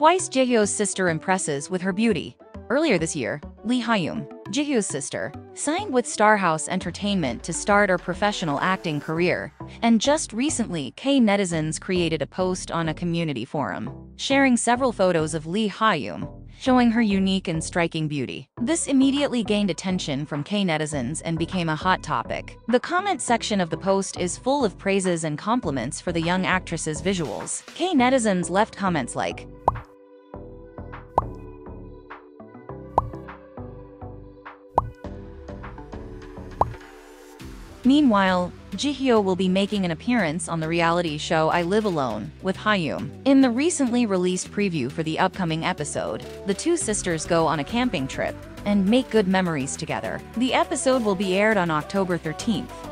Twice Jihyo's sister impresses with her beauty. Earlier this year, Lee Ha Eum, Jihyo's sister, signed with Starhouse Entertainment to start her professional acting career. And just recently, K netizens created a post on a community forum, sharing several photos of Lee Ha Eum, showing her unique and striking beauty. This immediately gained attention from K netizens and became a hot topic. The comment section of the post is full of praises and compliments for the young actress's visuals. K netizens left comments like, Meanwhile, Jihyo will be making an appearance on the reality show I Live Alone with Ha Eum. In the recently released preview for the upcoming episode, the two sisters go on a camping trip and make good memories together. The episode will be aired on October 13th.